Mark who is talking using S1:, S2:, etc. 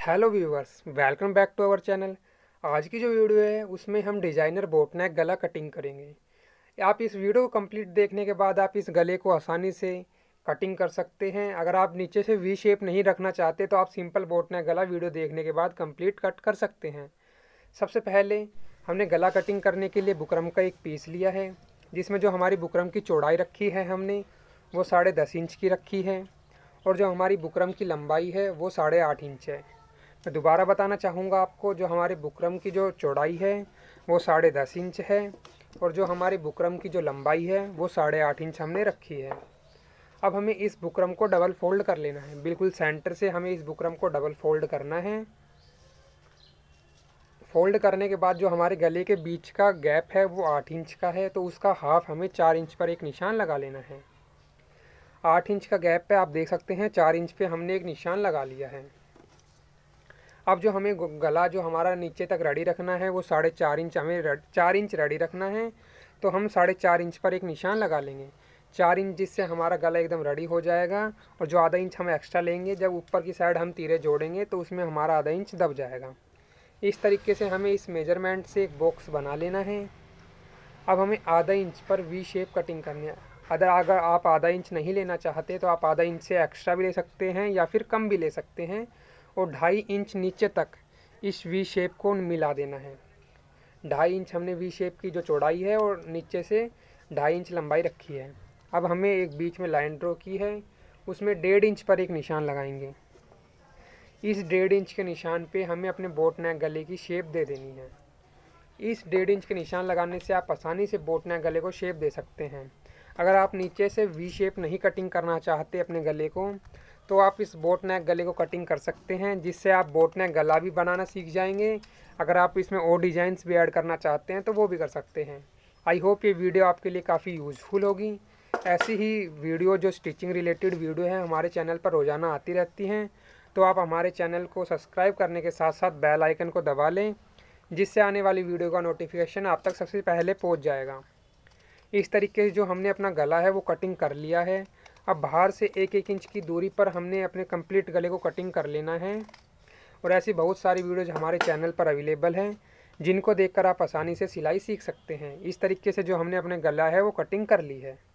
S1: Hello viewers welcome back to our channel आज की जो वीडियो है, उसमें हम डिज़ाइनर बोटनेक गला कटिंग करेंगे। आप इस वीडियो को कंप्लीट देखने के बाद आप इस गले को आसानी से कटिंग कर सकते हैं। अगर आप नीचे से वी शेप नहीं रखना चाहते तो आप सिंपल बोटनेक गला वीडियो देखने के बाद कंप्लीट कट कर सकते हैं। सबसे पहले, हमने गला कटिंग करने के लिए बुकरम का एक पीस लिया है, जिसमें जो हमारी बुकरम की चौड़ाई रखी है हमने, वो साढ़े दस इंच की रखी है, और जो हमारी बुकरम की लंबाई है, वो साढ़े आठ इंच है। मैं दोबारा बताना चाहूँगा आपको, जो हमारे बुकरम की जो चौड़ाई है, वो साढ़े दस इंच है, और जो हमारे बुकरम की जो लंबाई है, वो साढ़े आठ इंच हमने रखी है। अब हमें इस बुकरम को डबल फोल्ड कर लेना है। बिल्कुल सेंटर से हमें इस बुकरम को डबल फोल्ड करना है। फोल्ड करने के बाद जो हमारे गले के बीच का गैप है, वो आठ इंच का है तो उसका हाफ़ हमें चार इंच पर एक निशान लगा लेना है। आठ इंच का गैप पे आप देख सकते हैं, चार इंच पे हमने एक निशान लगा लिया है। अब जो हमें गला जो हमारा नीचे तक रेडी रखना है, वो साढ़े चार इंच हमें चार इंच रेडी रखना है तो हम साढ़े चार इंच पर एक निशान लगा लेंगे। चार इंच जिससे हमारा गला एकदम रेडी हो जाएगा, और जो आधा इंच हम एक्स्ट्रा लेंगे, जब ऊपर की साइड हम तीरे जोड़ेंगे तो उसमें हमारा आधा इंच दब जाएगा। इस तरीके से हमें इस मेज़रमेंट से एक बॉक्स बना लेना है। अब हमें आधा इंच पर वी शेप कटिंग करनी है। अगर अगर आप आधा इंच नहीं लेना चाहते तो आप आधा इंच से एक्स्ट्रा भी ले सकते हैं, या फिर कम भी ले सकते हैं। और ढाई इंच नीचे तक इस वी शेप को मिला देना है। ढाई इंच हमने वी शेप की जो चौड़ाई है और नीचे से ढाई इंच लंबाई रखी है। अब हमें एक बीच में लाइन ड्रॉ की है, उसमें डेढ़ इंच पर एक निशान लगाएँगे। इस डेढ़ इंच के निशान पे हमें अपने बोट नेक गले की शेप दे देनी है। इस डेढ़ इंच के निशान लगाने से आप आसानी से बोट नेक गले को शेप दे सकते हैं। अगर आप नीचे से वी शेप नहीं कटिंग करना चाहते अपने गले को तो आप इस बोट नेक गले को कटिंग कर सकते हैं, जिससे आप बोट नेक गला भी बनाना सीख जाएँगे। अगर आप इसमें और डिज़ाइंस भी ऐड करना चाहते हैं तो वो भी कर सकते हैं। आई होप ये वीडियो आपके लिए काफ़ी यूज़फुल होगी। ऐसी ही वीडियो, जो स्टिचिंग रिलेटेड वीडियो है, हमारे चैनल पर रोज़ाना आती रहती हैं। तो आप हमारे चैनल को सब्सक्राइब करने के साथ साथ बेल आइकन को दबा लें, जिससे आने वाली वीडियो का नोटिफिकेशन आप तक सबसे पहले पहुँच जाएगा। इस तरीके से जो हमने अपना गला है, वो कटिंग कर लिया है। अब बाहर से एक एक इंच की दूरी पर हमने अपने कंप्लीट गले को कटिंग कर लेना है। और ऐसी बहुत सारी वीडियोज़ हमारे चैनल पर अवेलेबल हैं, जिनको देखकर आप आसानी से सिलाई सीख सकते हैं। इस तरीके से जो हमने अपने गला है, वो कटिंग कर ली है।